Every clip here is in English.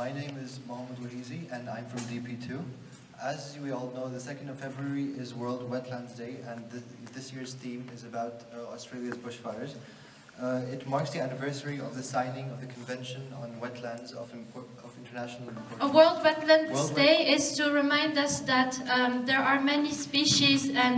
My name is Mohamed Wahizi and I'm from DP2. As we all know, the 2nd of February is World Wetlands Day and th this year's theme is about uh, Australia's bushfires. Uh, it marks the anniversary of the signing of the Convention on Wetlands of, impor of International A World Wetlands World Day is to remind us that um, there are many species and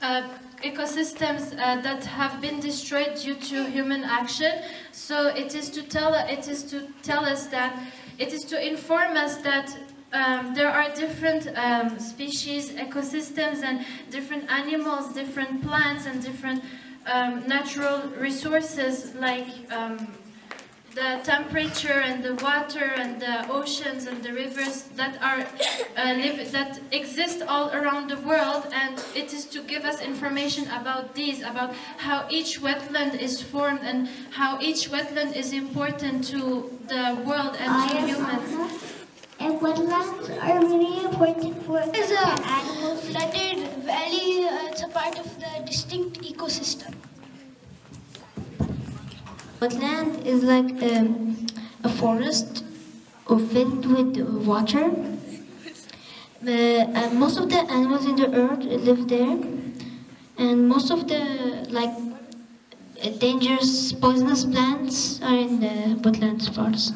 uh, ecosystems uh, that have been destroyed due to human action. So it is to tell it is to tell us that it is to inform us that um, there are different um, species, ecosystems, and different animals, different plants, and different um, natural resources like um, the temperature and the water and the oceans and the rivers that are uh, live, that exist all around the world and it is to give us information about these about how each wetland is formed and how each wetland is important to the world and to humans And wetlands are really important for It's a animals. flooded valley. Uh, it's a part of the distinct ecosystem. Wetland is like um, a forest filled with water. Uh, most of the animals in the earth live there, and most of the like uh, dangerous poisonous plants are in the wetlands parts.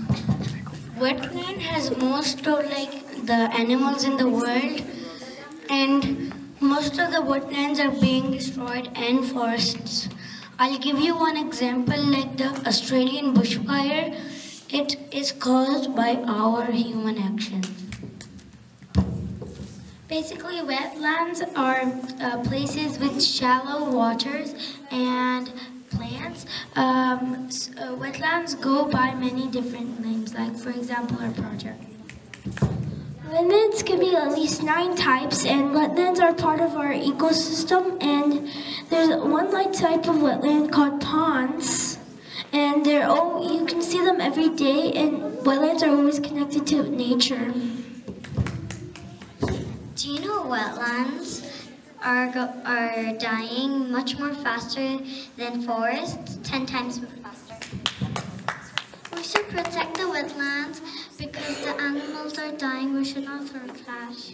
Wetland has most of like the animals in the world, and most of the wetlands are being destroyed and forests. I'll give you one example like the Australian bushfire. It is caused by our human action. Basically, wetlands are uh, places with shallow waters and plants. Um, s- uh, wetlands go by many different names, like, for example, our project. Wetlands can be at least nine types, and wetlands are part of our ecosystem. And there's one like type of wetland called ponds, and they're all you can see them every day. And wetlands are always connected to nature. Do you know wetlands are, are dying much more faster than forests, 10 times protect the wetlands because the animals are dying. We should not throw trash.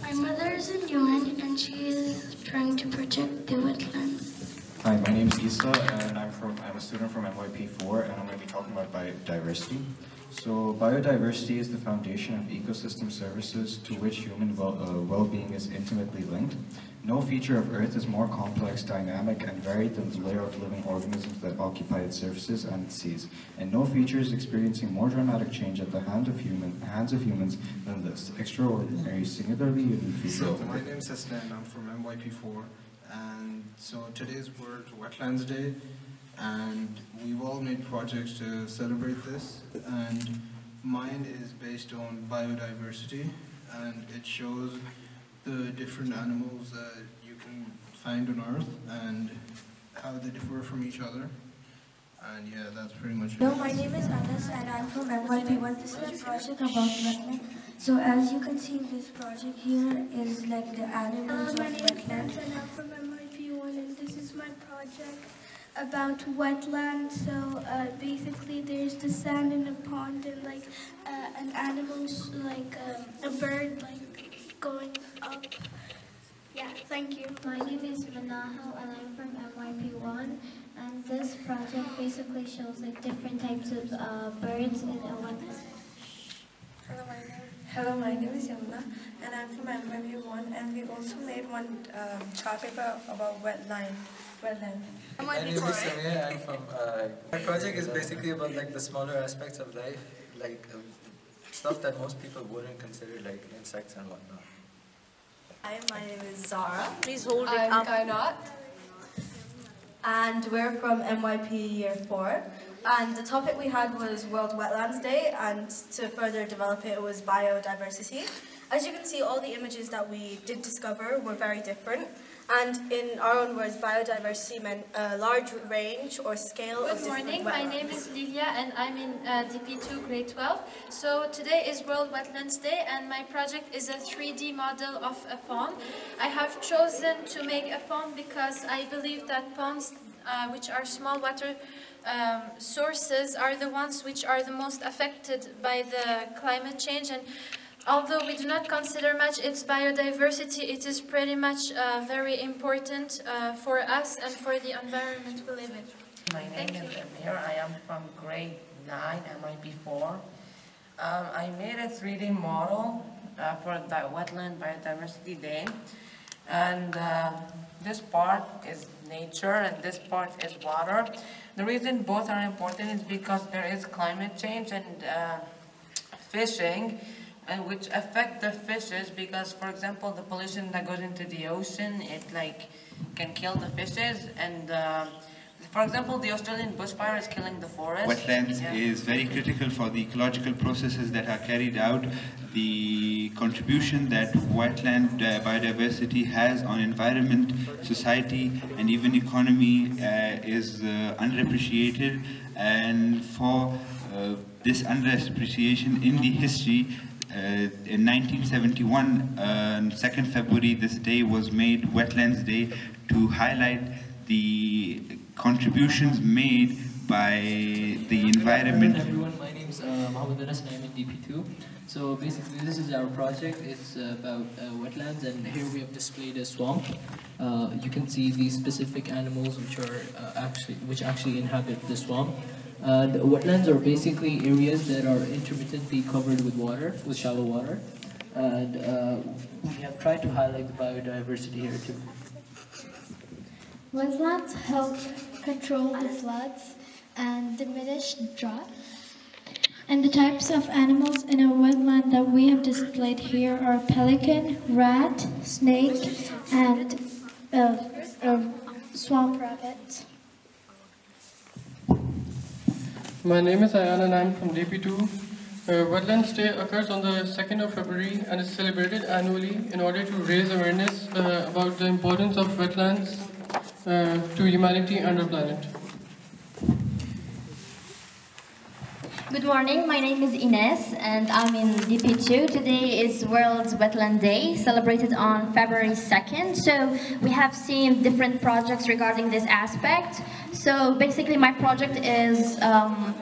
My mother is in UN, and she is trying to protect the wetlands. Hi, my name is Isa, and I'm from I'm a student from MYP4, and I'm going to be talking about biodiversity. So, biodiversity is the foundation of ecosystem services to which human well, uh, well-being is intimately linked. No feature of Earth is more complex, dynamic, and varied than the layer of living organisms that occupy its surfaces and its seas. And no feature is experiencing more dramatic change at the hand of human, hands of humans than this extraordinary, singularly unique feature. So my name is Saslan, I'm from MYP4, and so today's World Wetlands Day, and we've all made projects to celebrate this, and mine is based on biodiversity, and it shows the different animals that you can find on Earth and how they differ from each other, and yeah, that's pretty much it. Hello, my name is Anas and I'm from MYP1. This is a project about wetland. So as you can see, this project here is like the animals of my name is wetland. And I'm from MYP1, and this is my project about wetland. So uh, basically, there's the sand in a pond, and like uh, an animal, like um, a bird, like going up. Yeah, thank you. My name is Manahal and I'm from MYP1 and this project basically shows like different types of uh, birds in a wetland. Hello, my name. Hello, my name is Yamuna and I'm from MYP1 and we also made one um, chart paper about wetland. Wetland. My name is Samir. I'm from. Uh, my project is basically about like the smaller aspects of life, like um, stuff that most people wouldn't consider, like insects and whatnot. Hi, my name is Zara. Please hold it I'm up. Kainat. And we're from MYP Year 4. And the topic we had was World Wetlands Day, and to further develop it, it was biodiversity. As you can see, all the images that we did discover were very different. And in our own words, biodiversity meant a large range or scale of Good morning, my name is Lilia and I'm in uh, DP2 grade 12. So today is World Wetlands Day and my project is a 3D model of a pond. I have chosen to make a pond because I believe that ponds, uh, which are small water um, sources, are the ones which are the most affected by the climate change and Although we do not consider much its biodiversity, it is pretty much uh, very important uh, for us and for the environment we live in. My name Thank is you. Amir. I am from grade 9, MYP4. Um, I made a 3D model uh, for the Wetland Biodiversity Day. And uh, this part is nature and this part is water. The reason both are important is because there is climate change and uh, fishing and which affect the fishes because for example the pollution that goes into the ocean it like can kill the fishes and uh, for example the Australian bushfire is killing the forest. Wetlands Yeah. is very critical for the ecological processes that are carried out. The contribution that wetland uh, biodiversity has on environment, society, and even economy uh, is uh, underappreciated. And for uh, this underappreciation in the history, in 1971, on 2nd February, this day was made Wetlands Day to highlight the contributions made by the environment. Hello everyone, my name is uh, Mohammed Anas and I'm in DP2. So basically this is our project, it's uh, about uh, wetlands and here we have displayed a swamp. Uh, you can see these specific animals which are uh, actually which actually inhabit the swamp. Uh, the wetlands are basically areas that are intermittently covered with water, with shallow water. And uh, we have tried to highlight the biodiversity here too. Wetlands help control the floods and diminish drought. And the types of animals in a wetland that we have displayed here are pelican, rat, snake, and uh, uh, swamp rabbit. My name is Ayan and I'm from DP2. Uh, Wetlands Day occurs on the 2nd of February and is celebrated annually in order to raise awareness uh, about the importance of wetlands uh, to humanity and our planet. Good morning, my name is Ines and I'm in DP2. Today is World Wetland Day, celebrated on February 2nd. So we have seen different projects regarding this aspect. So basically my project is um,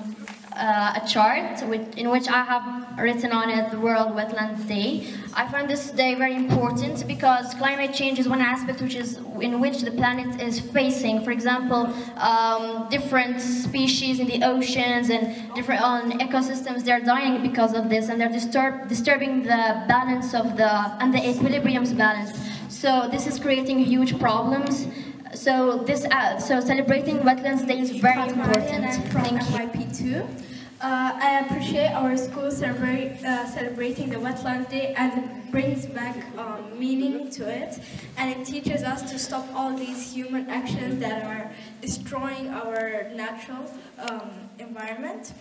uh, a chart with, in which I have written on it the World Wetlands Day. I find this day very important because climate change is one aspect which is in which the planet is facing. For example, um, different species in the oceans and different on ecosystems they're dying because of this and they're disturb, disturbing the balance of the and the equilibrium's balance. So this is creating huge problems. So this uh, so celebrating Wetlands Day is very important. Thank you. MYP2. Uh, I appreciate our school celebrate, uh, celebrating the Wetlands Day as it brings back um, meaning to it and it teaches us to stop all these human actions that are destroying our natural um, environment.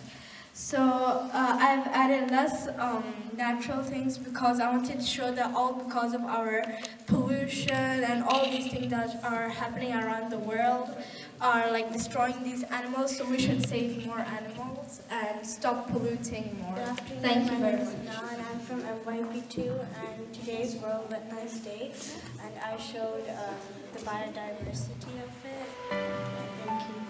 So uh, I've added less um, natural things because I wanted to show that all because of our pollution and all these things that are happening around the world are like destroying these animals. So we should save more animals and stop polluting more. Thank you very much. and I'm from MYP2 and today's World Wetlands Day and I showed um, the biodiversity of it